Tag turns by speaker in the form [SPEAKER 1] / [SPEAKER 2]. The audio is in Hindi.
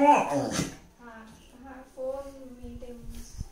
[SPEAKER 1] hapon meetings